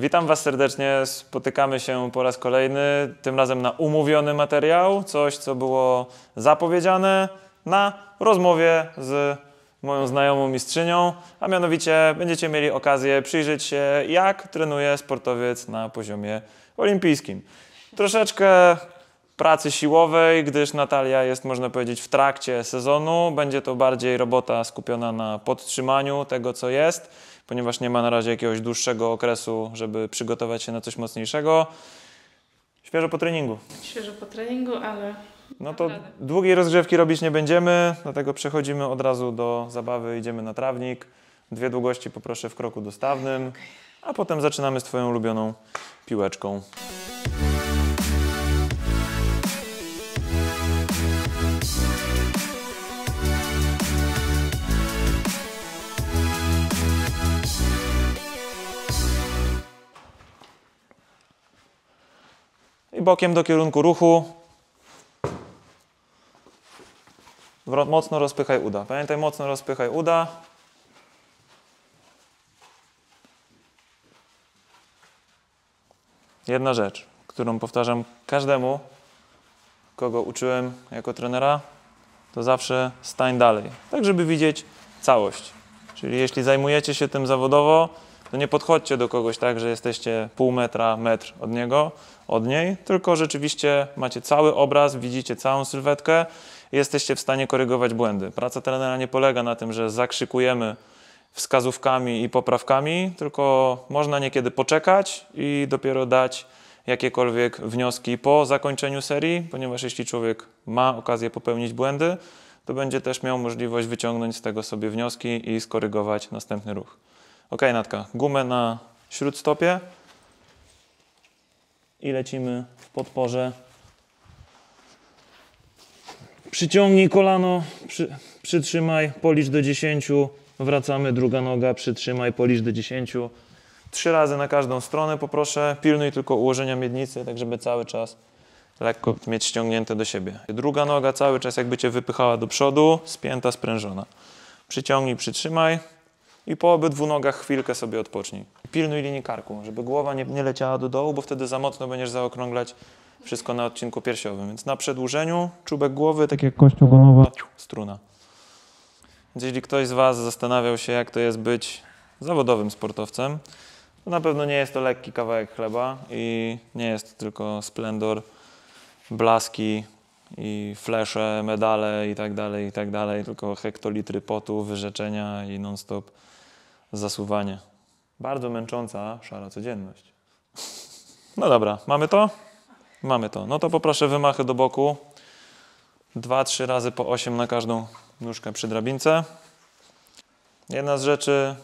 Witam Was serdecznie. Spotykamy się po raz kolejny, tym razem na umówiony materiał, coś co było zapowiedziane na rozmowie z moją znajomą mistrzynią, a mianowicie będziecie mieli okazję przyjrzeć się, jak trenuje sportowiec na poziomie olimpijskim. Troszeczkę pracy siłowej, gdyż Natalia jest, można powiedzieć, w trakcie sezonu. Będzie to bardziej robota skupiona na podtrzymaniu tego, co jest, ponieważ nie ma na razie jakiegoś dłuższego okresu, żeby przygotować się na coś mocniejszego. Świeżo po treningu. Świeżo po treningu, ale No to Radę. długiej rozgrzewki robić nie będziemy, dlatego przechodzimy od razu do zabawy, idziemy na trawnik. Dwie długości poproszę w kroku dostawnym, a potem zaczynamy z Twoją ulubioną piłeczką. Bokiem do kierunku ruchu. Mocno rozpychaj uda. Pamiętaj, mocno rozpychaj uda. Jedna rzecz, którą powtarzam każdemu, kogo uczyłem jako trenera, to zawsze stań dalej, tak żeby widzieć całość. Czyli jeśli zajmujecie się tym zawodowo, to nie podchodźcie do kogoś tak, że jesteście pół metra, metr od niego, od niej, tylko rzeczywiście macie cały obraz, widzicie całą sylwetkę i jesteście w stanie korygować błędy. Praca trenera nie polega na tym, że zakrzykujemy wskazówkami i poprawkami, tylko można niekiedy poczekać i dopiero dać jakiekolwiek wnioski po zakończeniu serii, ponieważ jeśli człowiek ma okazję popełnić błędy, to będzie też miał możliwość wyciągnąć z tego sobie wnioski i skorygować następny ruch. Ok, Natka, gumę na śródstopie i lecimy w podporze. Przyciągnij kolano, przy, przytrzymaj, policz do 10, wracamy, druga noga, przytrzymaj, policz do 10. Trzy razy na każdą stronę poproszę, pilnuj tylko ułożenia miednicy, tak żeby cały czas lekko mieć ściągnięte do siebie. Druga noga cały czas jakby Cię wypychała do przodu, spięta, sprężona. Przyciągnij, przytrzymaj i po obydwu nogach chwilkę sobie odpocznij. Pilnuj linii karku, żeby głowa nie, nie leciała do dołu, bo wtedy za mocno będziesz zaokrąglać wszystko na odcinku piersiowym. Więc na przedłużeniu czubek głowy, tak jak kość ogonowa, struna. Więc jeśli ktoś z Was zastanawiał się, jak to jest być zawodowym sportowcem, to na pewno nie jest to lekki kawałek chleba i nie jest tylko splendor, blaski i flesze, medale i tak dalej, i tak dalej, tylko hektolitry potu, wyrzeczenia i non-stop zasuwanie. Bardzo męcząca, szara codzienność. No dobra, mamy to? Mamy to. No to poproszę wymachy do boku. Dwa, trzy razy po 8 na każdą nóżkę przy drabince. Jedna z rzeczy,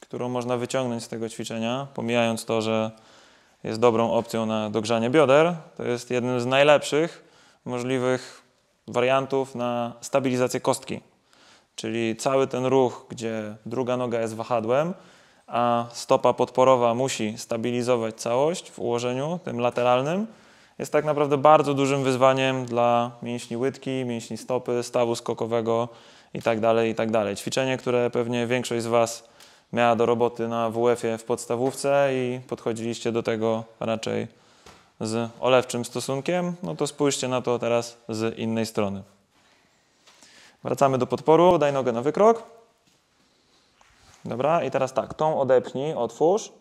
którą można wyciągnąć z tego ćwiczenia, pomijając to, że jest dobrą opcją na dogrzanie bioder, to jest jednym z najlepszych możliwych wariantów na stabilizację kostki. Czyli cały ten ruch, gdzie druga noga jest wahadłem, a stopa podporowa musi stabilizować całość w ułożeniu tym lateralnym, jest tak naprawdę bardzo dużym wyzwaniem dla mięśni łydki, mięśni stopy, stawu skokowego itd. itd. Ćwiczenie, które pewnie większość z Was miała do roboty na WF-ie w podstawówce i podchodziliście do tego raczej z olewczym stosunkiem, no to spójrzcie na to teraz z innej strony. Wracamy do podporu, daj nogę na wykrok. Dobra, i teraz tak, tą odepchnij, otwórz,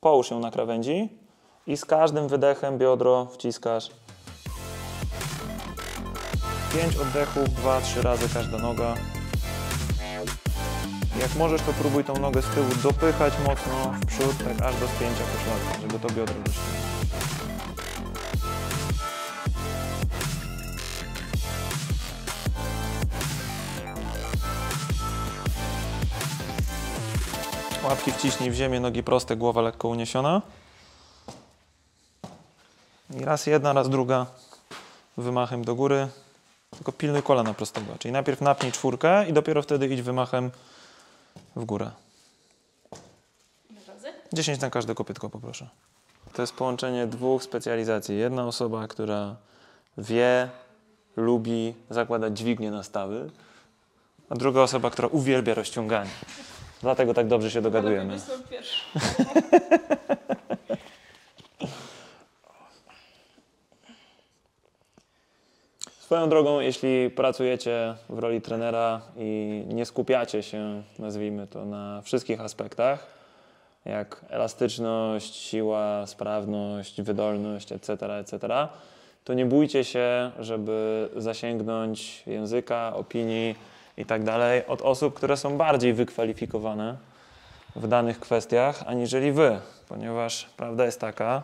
połóż ją na krawędzi i z każdym wydechem biodro wciskasz. Pięć oddechów, dwa, trzy razy każda noga. Jak możesz, to próbuj tą nogę z tyłu dopychać mocno w przód, tak aż do spięcia pośladka, żeby to biodro wyszło. Łapki wciśnij w ziemię, nogi proste, głowa lekko uniesiona. I raz jedna, raz druga wymachem do góry. Tylko pilnuj kolana prostego. Czyli najpierw napnij czwórkę i dopiero wtedy idź wymachem w górę. Ile razy? 10 na każde kopytko poproszę. To jest połączenie dwóch specjalizacji. Jedna osoba, która wie, lubi zakładać dźwignię na stawy, a druga osoba, która uwielbia rozciąganie. Dlatego tak dobrze się dogadujemy. Swoją drogą, jeśli pracujecie w roli trenera i nie skupiacie się, nazwijmy to, na wszystkich aspektach, jak elastyczność, siła, sprawność, wydolność, etc., etc., to nie bójcie się, żeby zasięgnąć języka, opinii, i tak dalej od osób, które są bardziej wykwalifikowane w danych kwestiach, aniżeli wy, ponieważ prawda jest taka,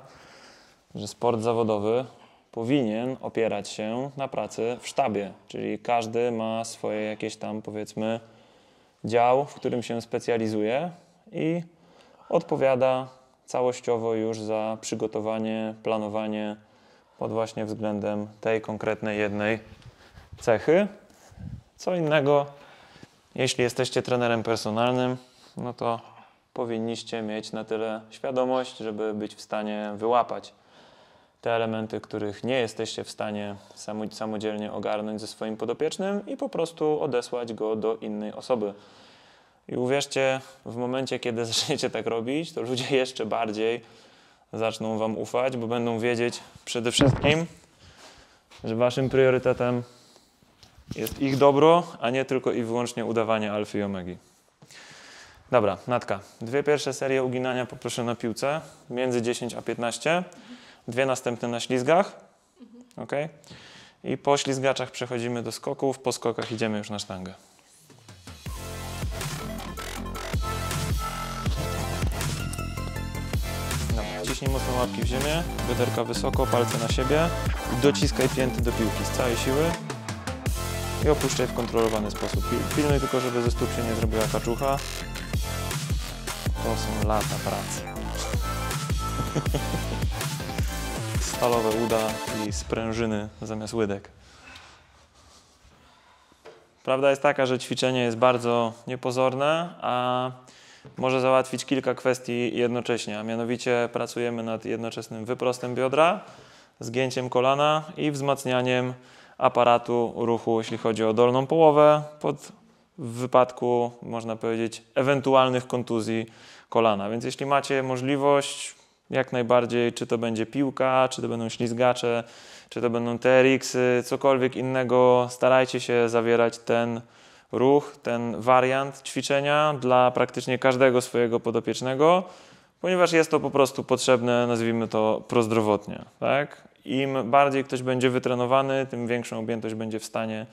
że sport zawodowy powinien opierać się na pracy w sztabie, czyli każdy ma swoje jakieś tam powiedzmy dział, w którym się specjalizuje i odpowiada całościowo już za przygotowanie, planowanie pod właśnie względem tej konkretnej jednej cechy. Co innego, jeśli jesteście trenerem personalnym, no to powinniście mieć na tyle świadomość, żeby być w stanie wyłapać te elementy, których nie jesteście w stanie samo- samodzielnie ogarnąć ze swoim podopiecznym i po prostu odesłać go do innej osoby. I uwierzcie, w momencie, kiedy zaczniecie tak robić, to ludzie jeszcze bardziej zaczną Wam ufać, bo będą wiedzieć przede wszystkim, że Waszym priorytetem jest ich dobro, a nie tylko i wyłącznie udawanie alfy i omegi. Dobra, Natka. Dwie pierwsze serie uginania poproszę na piłce, między 10 a 15. Dwie następne na ślizgach. Ok? I po ślizgaczach przechodzimy do skoków, po skokach idziemy już na sztangę. Dobra, ciśnij mocno łapki w ziemię, bioderka wysoko, palce na siebie i dociskaj pięty do piłki z całej siły i opuszczaj w kontrolowany sposób. Pil- Pilnuj tylko, żeby ze stóp się nie zrobiła kaczucha. To są lata pracy. Stalowe uda i sprężyny zamiast łydek. Prawda jest taka, że ćwiczenie jest bardzo niepozorne, a może załatwić kilka kwestii jednocześnie, a mianowicie pracujemy nad jednoczesnym wyprostem biodra, zgięciem kolana i wzmacnianiem aparatu ruchu, jeśli chodzi o dolną połowę, pod w wypadku, można powiedzieć, ewentualnych kontuzji kolana. Więc jeśli macie możliwość, jak najbardziej, czy to będzie piłka, czy to będą ślizgacze, czy to będą TRX-y, cokolwiek innego, starajcie się zawierać ten ruch, ten wariant ćwiczenia dla praktycznie każdego swojego podopiecznego, ponieważ jest to po prostu potrzebne, nazwijmy to prozdrowotnie. Tak? Im bardziej ktoś będzie wytrenowany, tym większą objętość będzie w stanie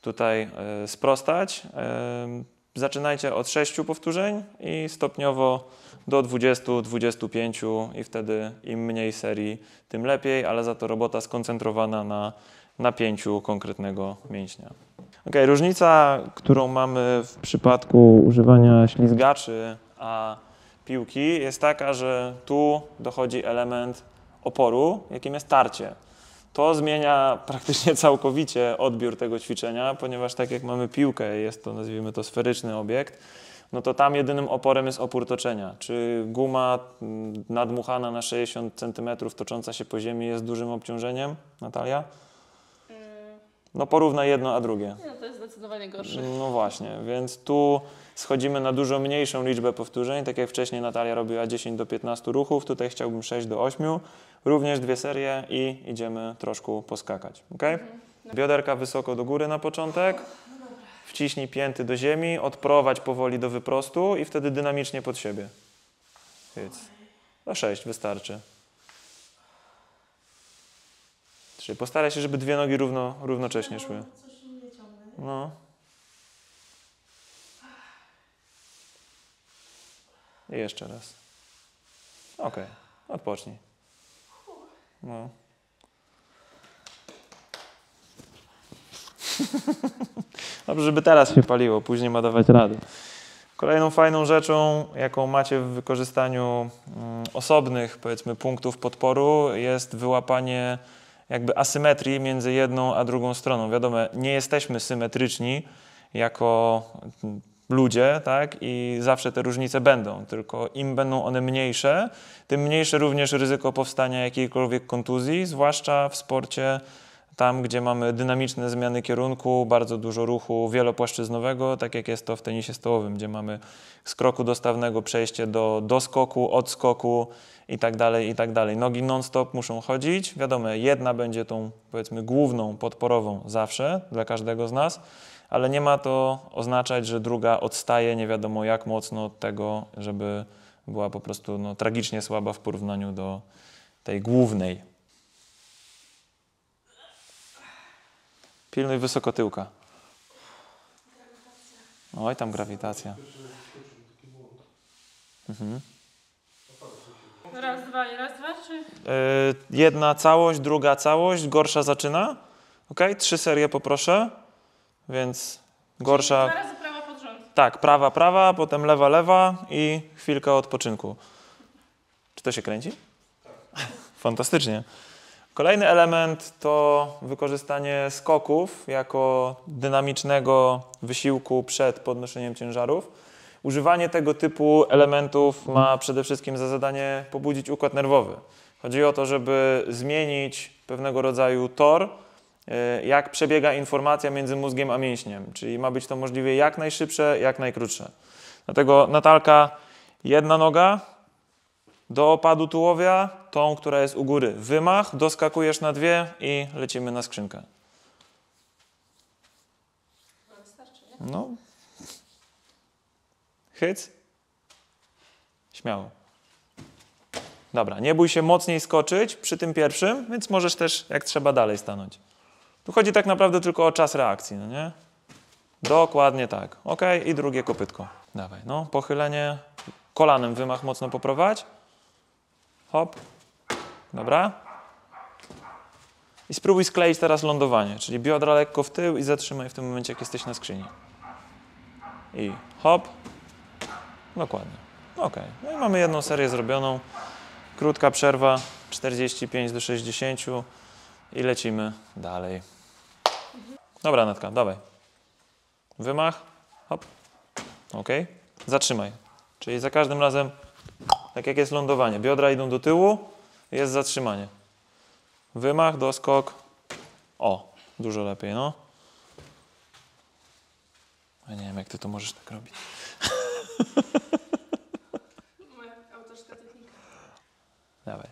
tutaj e, sprostać. E, Zaczynajcie od 6 powtórzeń i stopniowo do 20-25 i wtedy im mniej serii, tym lepiej, ale za to robota skoncentrowana na napięciu konkretnego mięśnia. Ok, różnica, którą mamy w przypadku używania ślizgaczy a piłki jest taka, że tu dochodzi element oporu, jakim jest tarcie. To zmienia praktycznie całkowicie odbiór tego ćwiczenia, ponieważ tak jak mamy piłkę, jest to nazwijmy to sferyczny obiekt, no to tam jedynym oporem jest opór toczenia. Czy guma mm, nadmuchana na 60 cm tocząca się po ziemi jest dużym obciążeniem, Natalia? No porównaj jedno a drugie. No to jest zdecydowanie gorsze. No właśnie, więc tu schodzimy na dużo mniejszą liczbę powtórzeń. Tak jak wcześniej Natalia robiła 10 do 15 ruchów, tutaj chciałbym 6 do 8. Również dwie serie i idziemy troszkę poskakać. ok? Bioderka wysoko do góry na początek. Wciśnij pięty do ziemi, odprowadź powoli do wyprostu i wtedy dynamicznie pod siebie. Więc do 6 wystarczy. Trzy. Postaraj się, żeby dwie nogi równo, równocześnie szły. No. I jeszcze raz. Okej, odpocznij. No. Dobrze, żeby teraz się paliło, później ma dawać radę. Kolejną fajną rzeczą, jaką macie w wykorzystaniu mm, osobnych, powiedzmy, punktów podporu, jest wyłapanie jakby asymetrii między jedną a drugą stroną. Wiadomo, nie jesteśmy symetryczni jako ludzie, tak? I zawsze te różnice będą, tylko im będą one mniejsze, tym mniejsze również ryzyko powstania jakiejkolwiek kontuzji, zwłaszcza w sporcie Tam, gdzie mamy dynamiczne zmiany kierunku, bardzo dużo ruchu wielopłaszczyznowego, tak jak jest to w tenisie stołowym, gdzie mamy z kroku dostawnego przejście do doskoku, odskoku i tak dalej, i tak dalej. Nogi non-stop muszą chodzić. Wiadomo, jedna będzie tą, powiedzmy, główną, podporową zawsze dla każdego z nas, ale nie ma to oznaczać, że druga odstaje nie wiadomo jak mocno od tego, żeby była po prostu no, tragicznie słaba w porównaniu do tej głównej. Pilnuj wysoko tyłka. Oj, tam grawitacja. Mhm. Raz, dwa i raz, dwa, czy? Yy, jedna całość, druga całość, gorsza zaczyna. Ok, trzy serie poproszę. Więc gorsza. Dwa razy prawa pod rząd. Tak, prawa, prawa, potem lewa, lewa i chwilkę odpoczynku. Czy to się kręci? Fantastycznie. Kolejny element to wykorzystanie skoków jako dynamicznego wysiłku przed podnoszeniem ciężarów. Używanie tego typu elementów ma przede wszystkim za zadanie pobudzić układ nerwowy. Chodzi o to, żeby zmienić pewnego rodzaju tor, y, jak przebiega informacja między mózgiem a mięśniem, czyli ma być to możliwie jak najszybsze, jak najkrótsze. Dlatego Natalka, jedna noga do opadu tułowia, tą, która jest u góry. Wymach, doskakujesz na dwie i lecimy na skrzynkę. No. Hyc. Śmiało. Dobra, nie bój się mocniej skoczyć przy tym pierwszym, więc możesz też jak trzeba dalej stanąć. Tu chodzi tak naprawdę tylko o czas reakcji, no nie? Dokładnie tak. Ok, i drugie kopytko. Dawaj, no, pochylenie. Kolanem wymach mocno poprowadź. Hop. Dobra. I spróbuj skleić teraz lądowanie, czyli biodra lekko w tył i zatrzymaj w tym momencie, jak jesteś na skrzyni. I hop. Dokładnie. Ok. No i mamy jedną serię zrobioną. Krótka przerwa, 45 do 60 i lecimy dalej. Dobra, Natka, dawaj. Wymach. Hop. Ok. Zatrzymaj. Czyli za każdym razem, tak jak jest lądowanie, biodra idą do tyłu, jest zatrzymanie. Wymach, doskok. O, dużo lepiej, no. Ja nie wiem, jak ty to możesz tak robić. Autorska technika. Dawaj.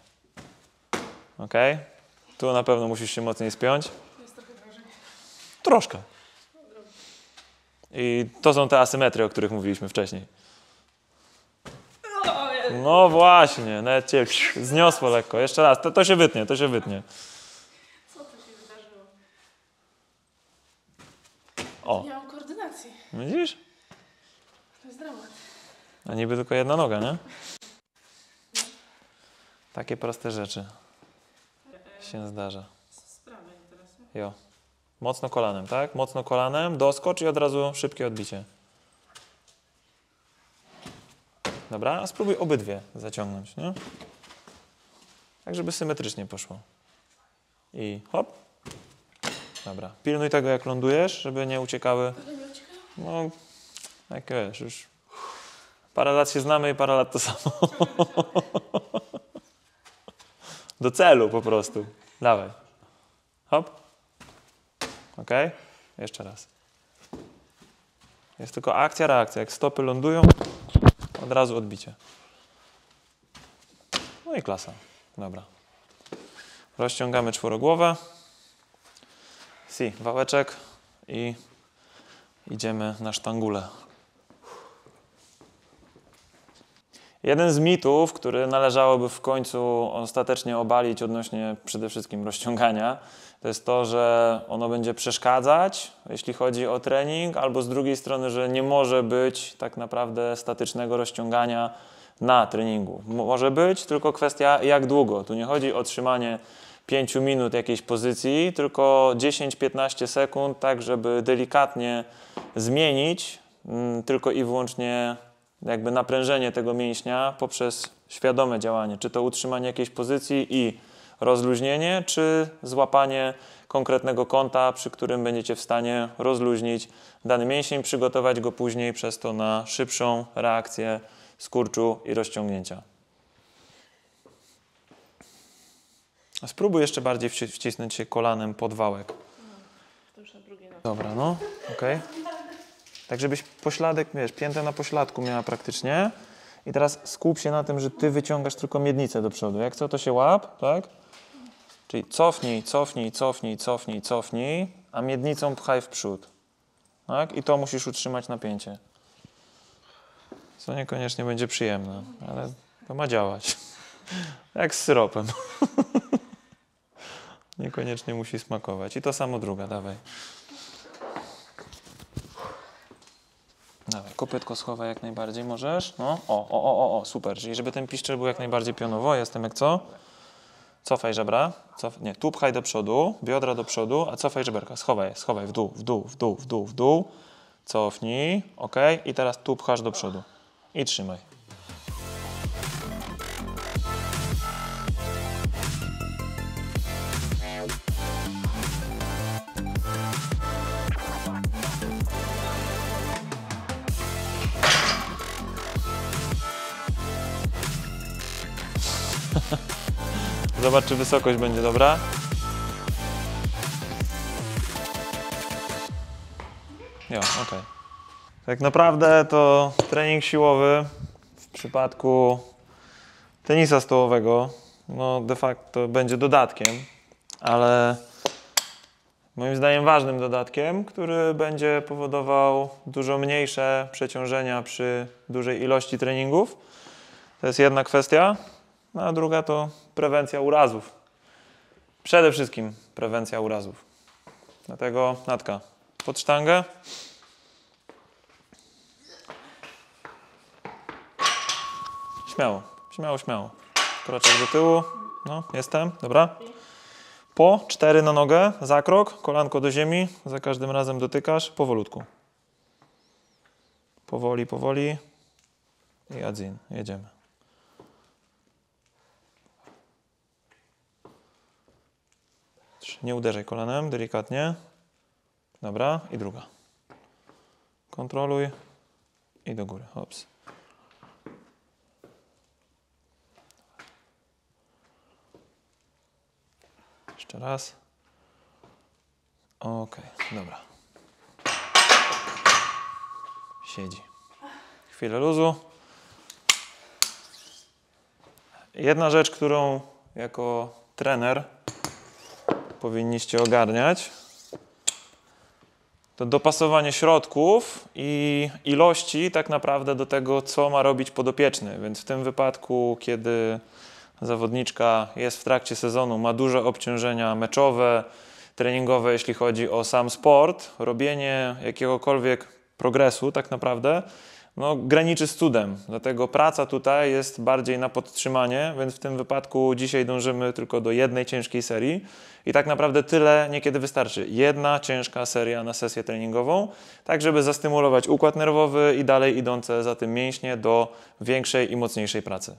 Ok. Tu na pewno musisz się mocniej spiąć. Jest trochę. Troszkę. I to są te asymetrie, o których mówiliśmy wcześniej. No właśnie, nawet cię zniosło lekko. Jeszcze raz, to, to się wytnie, to się wytnie. Co tu się wydarzyło? O, Nie mam koordynacji. widzisz? To jest dramat. A niby tylko jedna noga, nie? Takie proste rzeczy się zdarza. Jo. Mocno kolanem, tak? Mocno kolanem, doskocz i od razu szybkie odbicie. Dobra, a spróbuj obydwie zaciągnąć, nie? Tak, żeby symetrycznie poszło. I hop. Dobra. Pilnuj tego, jak lądujesz, żeby nie uciekały. No, jak wiesz, już parę lat się znamy i parę lat to samo. Do celu po prostu. Dawaj. Hop. Ok. Jeszcze raz. Jest tylko akcja, reakcja. Jak stopy lądują, od razu odbicie. No i klasa. Dobra. Rozciągamy czworogłowę. Si, wałeczek i idziemy na sztangulę. Jeden z mitów, który należałoby w końcu ostatecznie obalić odnośnie przede wszystkim rozciągania, to jest to, że ono będzie przeszkadzać, jeśli chodzi o trening, albo z drugiej strony, że nie może być tak naprawdę statycznego rozciągania na treningu. Mo- Może być, tylko kwestia jak długo. Tu nie chodzi o trzymanie 5 minut jakiejś pozycji, tylko 10-15 sekund, tak żeby delikatnie zmienić mm, tylko i wyłącznie jakby naprężenie tego mięśnia poprzez świadome działanie, czy to utrzymanie jakiejś pozycji i rozluźnienie, czy złapanie konkretnego kąta, przy którym będziecie w stanie rozluźnić dany mięsień, przygotować go później przez to na szybszą reakcję skurczu i rozciągnięcia. Spróbuj jeszcze bardziej wci- wcisnąć się kolanem pod wałek. To już na drugiej nocy. Dobra, no, okej. Tak, żebyś pośladek, wiesz, piętę na pośladku miała praktycznie. I teraz skup się na tym, że ty wyciągasz tylko miednicę do przodu. Jak co, to się łap, tak? Czyli cofnij, cofnij, cofnij, cofnij, cofnij, a miednicą pchaj w przód. Tak? I to musisz utrzymać napięcie. Co niekoniecznie będzie przyjemne, ale to ma działać. Jak z syropem. Niekoniecznie musi smakować. I to samo druga, dawaj. Dawaj, kopytko schowaj jak najbardziej możesz. No, o, o, o, o, super. Czyli żeby ten piszczel był jak najbardziej pionowo. Jestem jak co? Cofaj żebra. Cof... Nie, tu pchaj do przodu, biodra do przodu, a cofaj żeberka. Schowaj, schowaj w dół, w dół, w dół, w dół, w dół. Cofnij, ok. I teraz tu pchasz do przodu. I trzymaj. Zobacz, czy wysokość będzie dobra. Jo, okej. Tak naprawdę to trening siłowy w przypadku tenisa stołowego, no de facto będzie dodatkiem, ale moim zdaniem ważnym dodatkiem, który będzie powodował dużo mniejsze przeciążenia przy dużej ilości treningów. To jest jedna kwestia. No a druga to prewencja urazów. Przede wszystkim prewencja urazów. Dlatego Natka, pod sztangę. Śmiało, śmiało, śmiało. Kroczek do tyłu. No, jestem, dobra. Po cztery na nogę, zakrok, kolanko do ziemi. Za każdym razem dotykasz, powolutku. Powoli, powoli. I adzin, jedziemy. Nie uderzaj kolanem, delikatnie. Dobra, i druga. Kontroluj i do góry. Hops. Jeszcze raz. Okej, dobra. Siedzi. Chwilę luzu. Jedna rzecz, którą jako trener powinniście ogarniać, to dopasowanie środków i ilości tak naprawdę do tego, co ma robić podopieczny. Więc w tym wypadku, kiedy zawodniczka jest w trakcie sezonu, ma duże obciążenia meczowe, treningowe, jeśli chodzi o sam sport, robienie jakiegokolwiek progresu tak naprawdę no, graniczy z cudem. Dlatego praca tutaj jest bardziej na podtrzymanie, więc w tym wypadku dzisiaj dążymy tylko do jednej ciężkiej serii i tak naprawdę tyle niekiedy wystarczy. Jedna ciężka seria na sesję treningową, tak żeby zastymulować układ nerwowy i dalej idące za tym mięśnie do większej i mocniejszej pracy.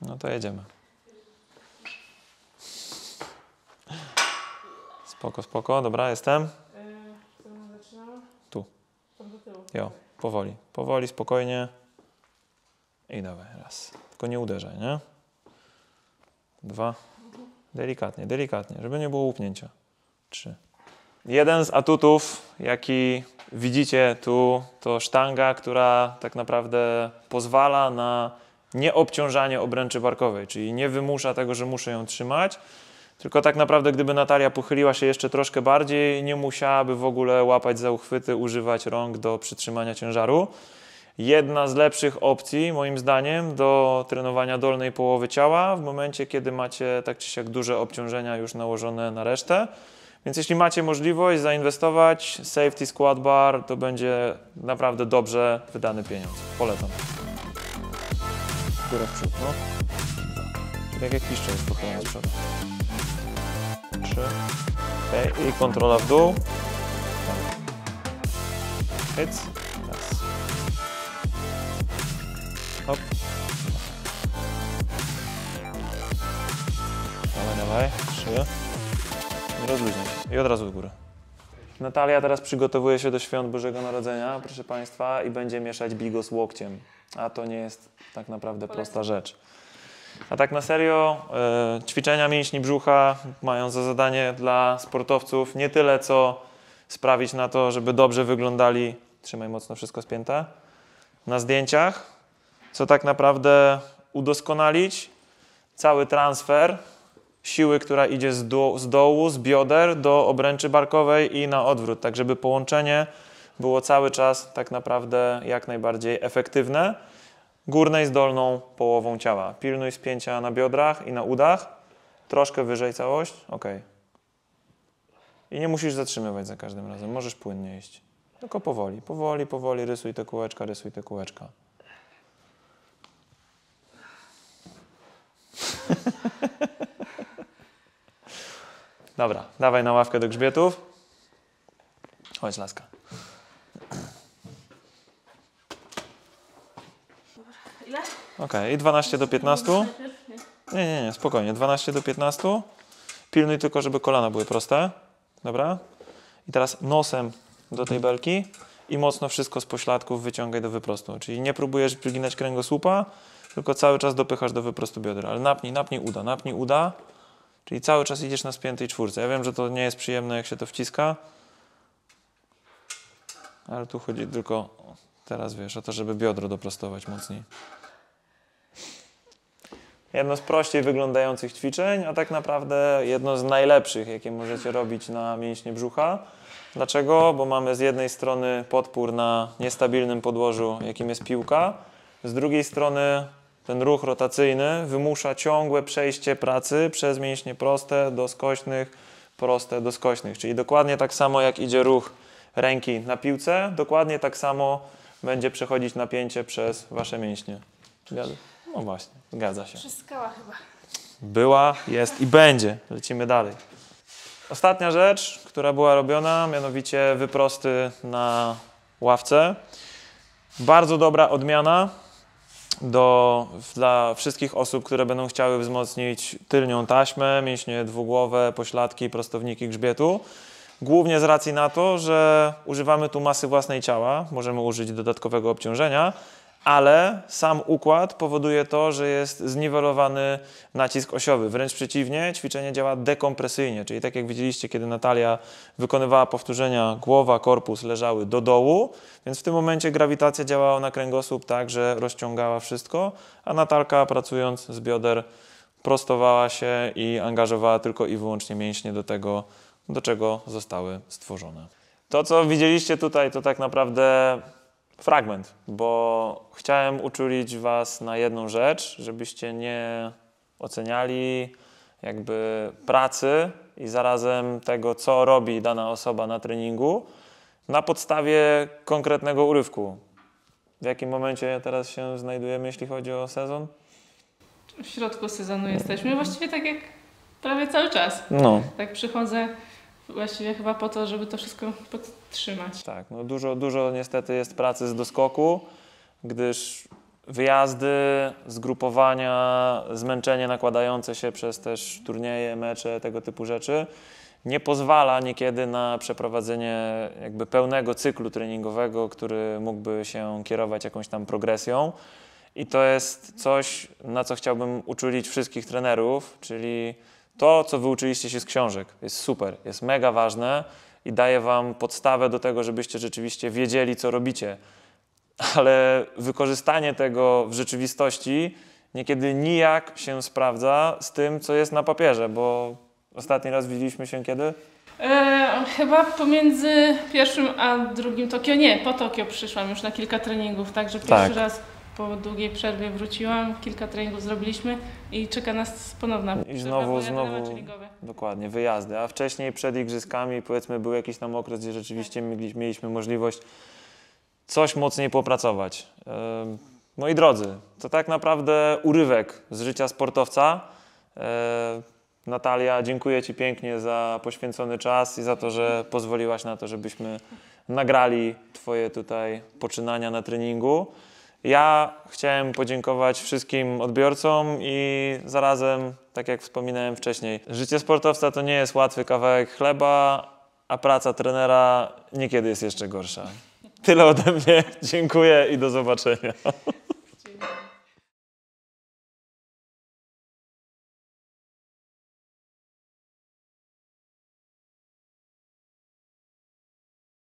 No to jedziemy. Spoko, spoko, dobra, jestem. Zaczynała? Tu. Tam do tyłu. Jo, powoli, powoli, spokojnie. I dawaj, raz. Tylko nie uderzaj, nie? Dwa. Delikatnie, delikatnie, żeby nie było łupnięcia. Trzy. Jeden z atutów, jaki widzicie tu, to sztanga, która tak naprawdę pozwala na nieobciążanie obręczy barkowej, czyli nie wymusza tego, że muszę ją trzymać, tylko tak naprawdę gdyby Natalia pochyliła się jeszcze troszkę bardziej, nie musiałaby w ogóle łapać za uchwyty, używać rąk do przytrzymania ciężaru. Jedna z lepszych opcji, moim zdaniem, do trenowania dolnej połowy ciała w momencie, kiedy macie tak czy siak duże obciążenia już nałożone na resztę. Więc jeśli macie możliwość zainwestować, safety squat bar to będzie naprawdę dobrze wydany pieniądz. Polecam. Górę w przód, no. Tak jak piszcze jest spokojnie z przodu. Trzy. Okay. I kontrola w dół. Hyc. Raz. Hop. Dawaj, dawaj. Trzy. Nie rozluźniaj się. I od razu do góry. Natalia teraz przygotowuje się do świąt Bożego Narodzenia, proszę Państwa, i będzie mieszać bigos łokciem. A to nie jest tak naprawdę prosta rzecz. A tak na serio, e, ćwiczenia mięśni brzucha mają za zadanie dla sportowców nie tyle co sprawić na to, żeby dobrze wyglądali, trzymaj mocno wszystko spięte, na zdjęciach, co tak naprawdę udoskonalić cały transfer siły, która idzie z, dół, z dołu, z bioder do obręczy barkowej i na odwrót, tak żeby połączenie było cały czas tak naprawdę jak najbardziej efektywne. Górnej z dolną połową ciała. Pilnuj spięcia na biodrach i na udach. Troszkę wyżej całość. Ok. I nie musisz zatrzymywać za każdym razem. Możesz płynnie iść. Tylko powoli, powoli, powoli rysuj te kółeczka, rysuj te kółeczka. Dobra, dawaj na ławkę do grzbietów. Chodź, laska. Okej, i 12 do 15. Najpierw? Nie. Nie, nie, nie, spokojnie. 12 do 15. Pilnuj tylko, żeby kolana były proste. Dobra? I teraz nosem do tej belki i mocno wszystko z pośladków wyciągaj do wyprostu. Czyli nie próbujesz wyginać kręgosłupa, tylko cały czas dopychasz do wyprostu bioder. Ale napnij, napnij uda, napnij uda. Czyli cały czas idziesz na spiętej czwórce. Ja wiem, że to nie jest przyjemne, jak się to wciska. Ale tu chodzi tylko teraz, wiesz, o to, żeby biodro doprostować mocniej jedno z prościej wyglądających ćwiczeń, a tak naprawdę jedno z najlepszych, jakie możecie robić na mięśnie brzucha. Dlaczego? Bo mamy z jednej strony podpór na niestabilnym podłożu, jakim jest piłka, z drugiej strony ten ruch rotacyjny wymusza ciągłe przejście pracy przez mięśnie proste do skośnych, proste do skośnych. Czyli dokładnie tak samo jak idzie ruch ręki na piłce, dokładnie tak samo będzie przechodzić napięcie przez wasze mięśnie. Zgadza? No właśnie, zgadza się. Przez skała chyba. Była, jest i będzie. Lecimy dalej. Ostatnia rzecz, która była robiona, mianowicie wyprosty na ławce. Bardzo dobra odmiana do, dla wszystkich osób, które będą chciały wzmocnić tylnią taśmę, mięśnie dwugłowe, pośladki, prostowniki grzbietu. Głównie z racji na to, że używamy tu masy własnej ciała, możemy użyć dodatkowego obciążenia, ale sam układ powoduje to, że jest zniwelowany nacisk osiowy. Wręcz przeciwnie, ćwiczenie działa dekompresyjnie, czyli tak jak widzieliście, kiedy Natalia wykonywała powtórzenia, głowa, korpus leżały do dołu, więc w tym momencie grawitacja działała na kręgosłup tak, że rozciągała wszystko, a Natalka pracując z bioder prostowała się i angażowała tylko i wyłącznie mięśnie do tego, do czego zostały stworzone. To, co widzieliście tutaj, to tak naprawdę fragment, bo chciałem uczulić Was na jedną rzecz, żebyście nie oceniali jakby pracy i zarazem tego, co robi dana osoba na treningu na podstawie konkretnego urywku. W jakim momencie teraz się znajdujemy, jeśli chodzi o sezon? W środku sezonu jesteśmy, właściwie tak jak prawie cały czas. No, Tak przychodzę właściwie chyba po to, żeby to wszystko podtrzymać. tak. No dużo, dużo niestety jest pracy z doskoku, gdyż wyjazdy, zgrupowania, zmęczenie nakładające się przez też turnieje, mecze, tego typu rzeczy nie pozwala niekiedy na przeprowadzenie jakby pełnego cyklu treningowego, który mógłby się kierować jakąś tam progresją. I to jest coś, na co chciałbym uczulić wszystkich trenerów, czyli to, co wyuczyliście się z książek, jest super, jest mega ważne i daje wam podstawę do tego, żebyście rzeczywiście wiedzieli, co robicie. Ale wykorzystanie tego w rzeczywistości niekiedy nijak się sprawdza z tym, co jest na papierze, bo ostatni raz widzieliśmy się kiedy? E, chyba pomiędzy pierwszym a drugim Tokio, nie, po Tokio przyszłam już na kilka treningów, także pierwszy Tak. raz po długiej przerwie wróciłam, kilka treningów zrobiliśmy i czeka nas ponowna I znowu, znowu, dokładnie, wyjazdy. A wcześniej przed igrzyskami, powiedzmy, był jakiś tam okres, gdzie rzeczywiście mieli- mieliśmy możliwość coś mocniej popracować. Moi drodzy, to tak naprawdę urywek z życia sportowca. Natalia, dziękuję Ci pięknie za poświęcony czas i za to, że pozwoliłaś na to, żebyśmy nagrali Twoje tutaj poczynania na treningu. Ja chciałem podziękować wszystkim odbiorcom i zarazem, tak jak wspominałem wcześniej, życie sportowca to nie jest łatwy kawałek chleba, a praca trenera niekiedy jest jeszcze gorsza. Tyle ode mnie. Dziękuję i do zobaczenia.